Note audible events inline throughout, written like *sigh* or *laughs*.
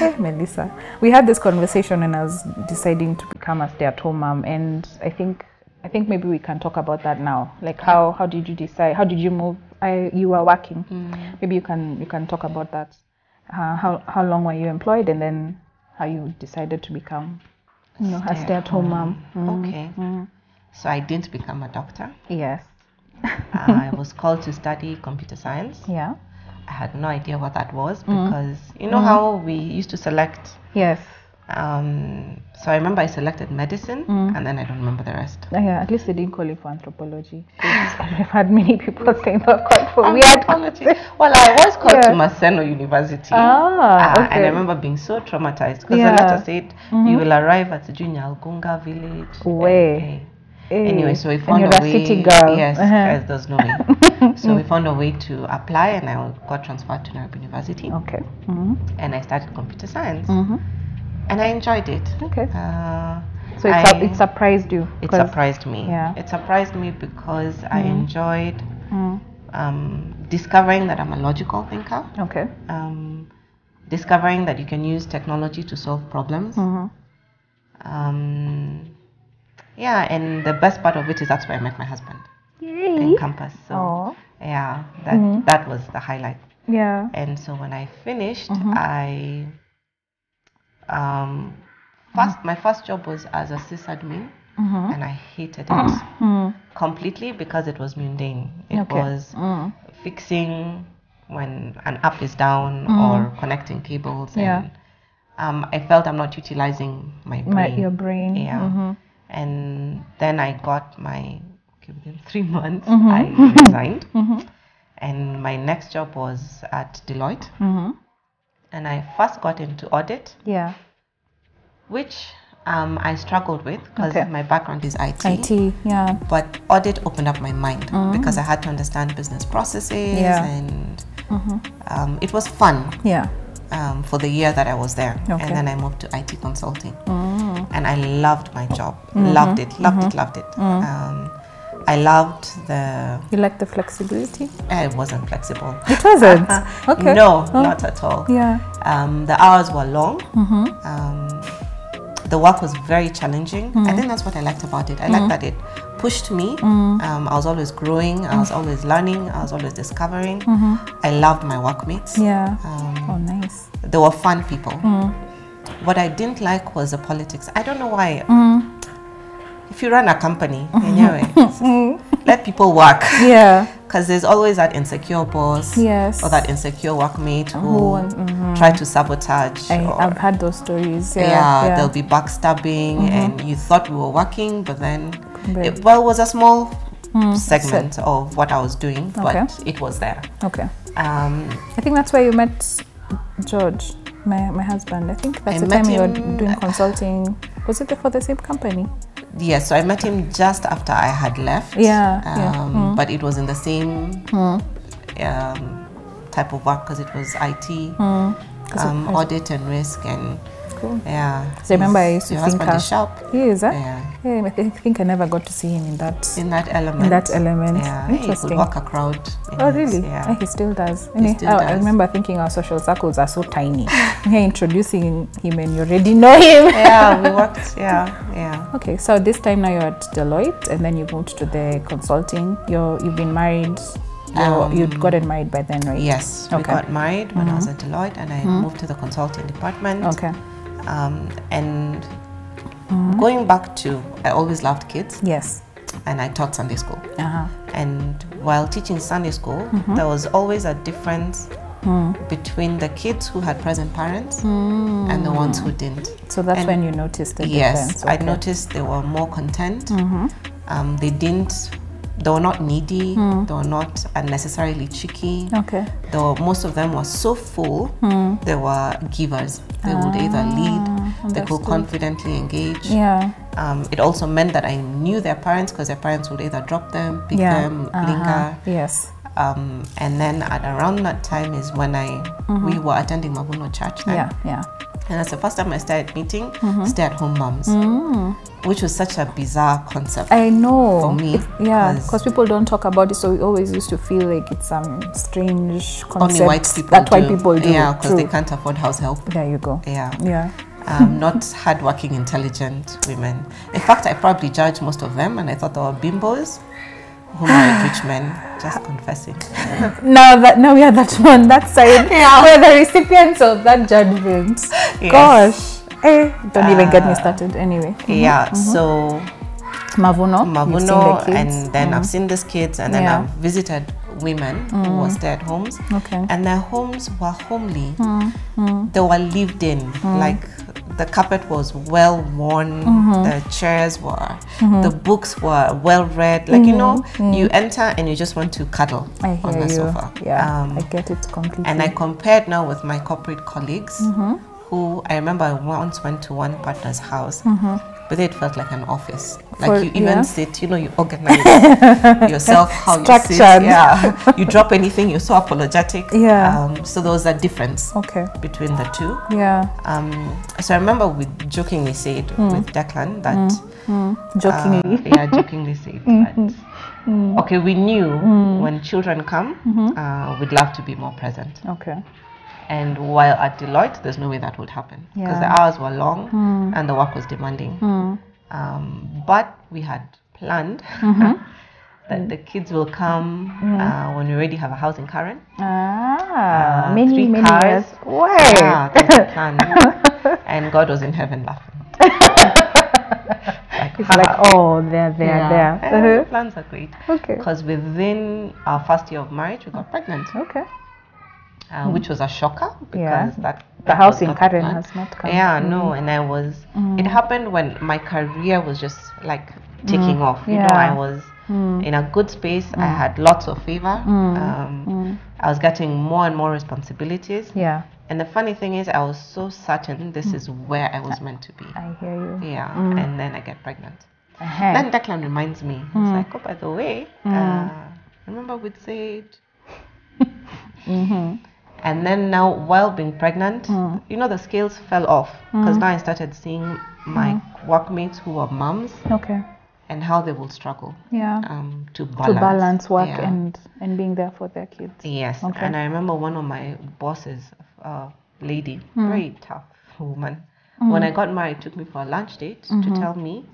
Hey, *laughs* Melissa, we had this conversation when I was deciding to become a stay-at-home mom, and I think I think maybe we can talk about that now. Like how how did you decide? How did you move? I you were working. Maybe you can you can talk about that. Uh, how how long were you employed, and then how you decided to become you know a stay-at-home mom. Mm. Okay. So I didn't become a doctor. Yes. *laughs* I was called to study computer science. Yeah. I had no idea what that was because you know how we used to select. Yes. Um, so I remember I selected medicine, and then I don't remember the rest. Uh, yeah, at least they didn't call it for anthropology. *laughs* I've had many people *laughs* saying called for weird. Well, I was called Yeah. to Maseno University. Ah, Uh, And. I remember being so traumatized because Yeah. the letter said you will arrive at Junior Algunga village. Way. Anyway, so we found a way. city girl. Yes, Uh-huh. guys, there's no way. *laughs* so we found a way to apply, and I got transferred to Nairobi University, Okay. hmm and I started computer science, hmm and I enjoyed it. Okay. Uh, So it, su- it surprised you. It surprised me. yeah. It surprised me because I enjoyed Mm, um, discovering that I'm a logical thinker, okay. um, discovering that you can use technology to solve problems. hmm Um, yeah, and the best part of it is that's where I met my husband Yay. in campus. So Oh. yeah, that that was the highlight. Yeah. And so when I finished, I um, first my first job was as a sysadmin, Mm-hmm. and I hated it Mm. completely because it was mundane. It Okay. was Mm. fixing when an app is down or connecting cables. Yeah. And, um, I felt I'm not utilizing my brain. My, your brain. Yeah. And then I got my, okay, within three months, Mm-hmm. I resigned. And my next job was at Deloitte. Mhm. And I first got into audit, Yeah. which um, I struggled with because Okay. my background is IT. IT. Yeah. But audit opened up my mind because I had to understand business processes. Yeah. and um, it was fun Yeah. um, for the year that I was there. Okay. And then I moved to IT consulting. Mm. And I loved my job. Mm-hmm. Loved it, loved it, loved it. Mm. Um, I loved the. You like the flexibility? It wasn't flexible. It wasn't. *laughs* okay. No, Oh. not at all. Yeah. Um, the hours were long. Mm-hmm. Um, the work was very challenging. Mm. I think that's what I liked about it. I liked that it pushed me. Mm. Um, I was always growing. I was always learning. I was always discovering. I loved my workmates. Mm-hmm. Yeah. Um, Oh, nice. they were fun people. Mm. What I didn't like was the politics. I don't know why. Mm. If you run a company, *laughs* anyway, let people work. Yeah. *laughs* Because there's always that insecure boss Yes. or that insecure workmate who Who, mhm. try to sabotage. I, I've had those stories. Yeah. yeah, yeah. Mm-hmm. there'll be backstabbing, and you thought we were working, but then, it, well, it was a small segment of what I was doing, but Mm, Okay. it was there. Okay. Um, I think that's where you met George, my, my husband. I think that's I the time you were doing consulting. Was it for the same company? yes, so I met him just after I had left. Yeah, yeah. um, Mm. But it was in the same um, type of work because it was IT, Mm. um, it- audit and risk, and Cool. yeah. So I remember I used to your think husband sharp. He is, eh? Yeah. Yeah, I think I never got to see him in that. In that element. In that element. Yeah, he could Interesting. a crowd. Oh, really? Yeah. He still does. He- still I, I remember thinking our social circles are so tiny. *laughs* Here introducing him and you already know him. *laughs* yeah, we worked. Yeah, yeah. Okay, so this time now you're at Deloitte and then you moved to the consulting. You're, you've been married. You're, Um, you'd gotten married by then, right? Yes, we Okay. got married when I was at Deloitte, and I moved to the consulting department. Okay. Um, and going back to, I always loved kids, Yes. and I taught Sunday school. Uh-huh. And while teaching Sunday school, there was always a difference between the kids who had present parents and the ones who didn't. So that's And- when you noticed the difference. yes, difference. I noticed they were more content. Um, they didn't. They were not needy. They were not unnecessarily cheeky. Okay. They were, most of them were so full. They were givers. They would either lead. They could confidently engage. Yeah. Um, it also meant that I knew their parents because their parents would either drop them, pick Yeah. them, uh-huh. linger. Yes. Um, and then at around that time is when I we were attending Mavuno Church then. Yeah. Yeah. And that's the first time I started meeting Mm-hmm. stay at home moms, which was such a bizarre concept. Mm. I know. For me, It- yeah, 'cause- because people don't talk about it, so we always used to feel like it's some strange concept Only white people that do. white people do. Yeah, because they can't afford house help. There you go. Yeah. Yeah. um, not hardworking, intelligent women. In fact, I probably judged most of them, and I thought they were bimbos who married rich men. Just confessing. *laughs* Now that now we are that one that side, *laughs* we're the recipients of that judgment. Yes. Gosh, eh, don't even get me Uh, started. Anyway, Yeah. So Mavuno, Mm-hmm. you've seen the Mavuno, and then I've seen these kids, and then Yeah. I've visited women who were stay at homes, Okay. and their homes were homely. They were lived in, like the carpet was well worn, uh-huh. the chairs were, uh-huh. the books were well read. Like you know, mm-hmm. mm. you enter and you just want to cuddle on the you. sofa. Yeah, Um, I get it completely. and I compared now with my corporate colleagues, Mm-hmm. who I remember I once went to one partner's house, mm-hmm. But it felt like an office. Like Mm-hmm. For- you even yeah. sit, you know, you organize *laughs* yourself how you sit. Yeah, you drop anything, you're so apologetic. Yeah. Um, so there was a difference okay. between the two. Yeah. Um, so I remember we jokingly said Mm. with Declan that. Jokingly. Uh, yeah, jokingly said *laughs* that. Okay, we knew when children come, uh, we'd love to be more present. okay. And while at Deloitte, there's no way that would happen because Yeah. the hours were long and the work was demanding. Um, but we had planned *laughs* that the kids will come uh, when we already have a house in Karen. Ah, Uh, many three many cars. years. Why? Yeah, that's the plan. *laughs* and God was in heaven laughing. *laughs* like, It's like oh, they're there, yeah. there. The Uh-huh. plans are great. Okay. Because within our first year of marriage, we got pregnant, Okay. Uh, which was a shocker because Yeah. that The house in Karen plan. has not come. Yeah, no, and I was. It mm. happened when my career was just like taking mm. off. You know, I was mm. in a good space. I had lots of favor. Um, I was getting more and more responsibilities. Yeah, And the funny thing is, I was so certain this is where I was meant to be. I hear you. Yeah, and then I get pregnant. Uh-huh. Then Declan reminds me. He's like, oh, by the way, uh, remember we'd said. *laughs* Mm-hmm. And then now, while being pregnant, you know, the scales fell off because now I started seeing my workmates who were moms Okay. and how they will struggle Yeah. um, to to balance. balance work Yeah. and and being there for their kids. Yes, Okay. and I remember one of my bosses, uh, lady, Hmm. very tough woman. When I got married, took me for a lunch date Mm-hmm. to tell me,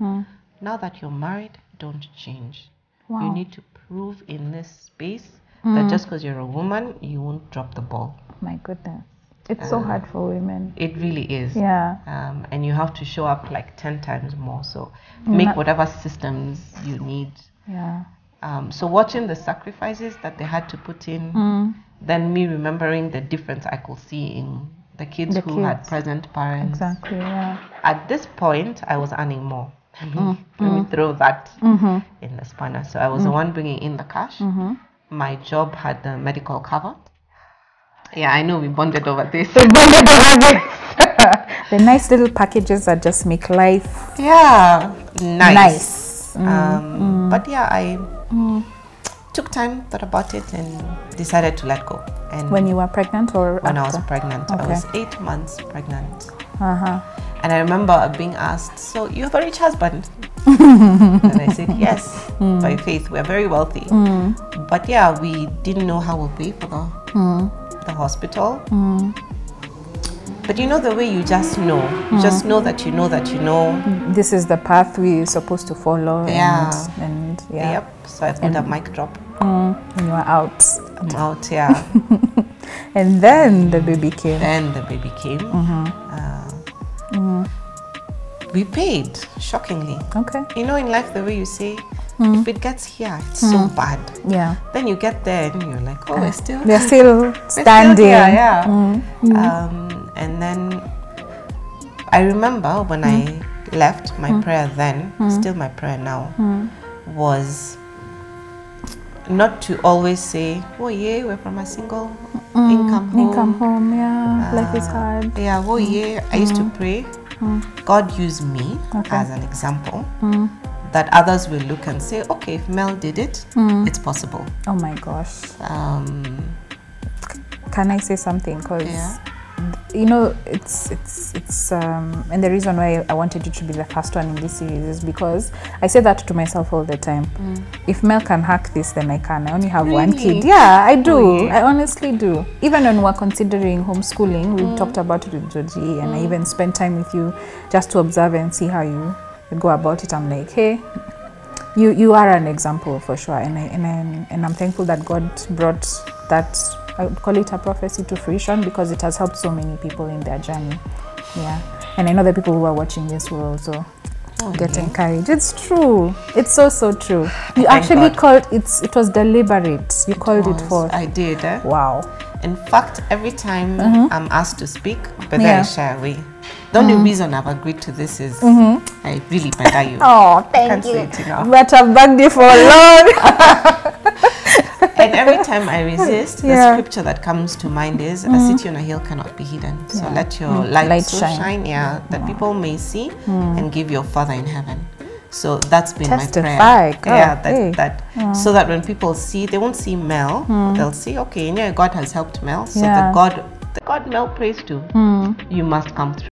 now that you're married, don't change. You need to prove in this space Hmm. that just because you're a woman, you won't drop the ball. My goodness, it's so hard for women. It really is. Yeah. Um, and you have to show up like 10 times more. So make whatever systems you need. Yeah. Um, so watching the sacrifices that they had to put in, Mm. then me remembering the difference I could see in the kids The who had present parents. Exactly. Yeah. At this point, I was earning more. *laughs* Let me, let Mm. me throw that Mm-hmm. in the spanner. So I was the one bringing in the cash. My job had the medical cover. Yeah, I know we bonded over this. Bonded over *laughs* this. *laughs* the nice little packages that just make life yeah, nice. nice. Mm, Um, But yeah, I took time, thought about it, and decided to let go. And When you were pregnant or when I was pregnant, I was eight months pregnant. Uh-huh. And I remember being asked, So you have a rich husband? *laughs* and I said, Yes, Mm. by faith. We're very wealthy. But yeah, we didn't know how we'll pay for the, Mm. the hospital. But you know the way you just know. You just Mm. know that you know that you know. This is the path we're supposed to follow. Yeah. And, and yeah. Yep. So I put a mic drop. Mm, and you are out. I'm out, yeah. *laughs* And then the baby came. then the baby came. Uh, We paid, shockingly. Okay. You know, in life, the way you say, hmm. if it gets here, it's so hmm. bad. Yeah. Then you get there and you're like, oh, we're still, They're *laughs* still we're still standing. here, yeah. Hmm. Um, and then I remember when I left, my prayer then, still my prayer now, was not to always say, oh, yeah, we're from a single income home. Income home, yeah. Life is Uh, hard. Yeah, oh yeah. I used to pray. Mm. God use me Okay. as an example mm. that others will look and say, okay, if Mel did it, mm. it's possible. Oh my gosh. Um, Can I say something? Because Yeah. You know it's it's it's um and the reason why i wanted you to be the first one in this series is because i say that to myself all the time. If mel can hack this then i can. I only have one Mm. Kid. Yeah i do. Oh, yeah. i honestly do. Even when we're considering homeschooling we talked about it with georgie and i even spent time with you just to observe and see how you, you go about it. I'm like hey you you are an example for sure. And I, and I, and I'm thankful that God brought that I would call it a prophecy to fruition because it has helped so many people in their journey yeah and I know the people who are watching this will also get yeah. encouraged it's true it's so so true *sighs* you Thank actually God. called it's it was deliberate you called it Was- forth I did. Eh? wow In fact, every time I'm asked to speak, but then Mm-hmm. Yeah. Mm-hmm. I shy away. The only reason I've agreed to this is I really better you. oh say it but I've begged you for a long *laughs* *laughs* And every time I resist, the Yeah. Mm-hmm. scripture that comes to mind is a city on a hill cannot be hidden. So Yeah. let your Mm. light, Light so shine. shine, yeah, that people may see and give your Father in heaven. So that's been my prayer. girl, Yeah, that, hey. that so that when people see, they won't see Mel. They'll see, okay, yeah, God has helped Mel. So Yeah. the God, the God Mel prays to, you must come through.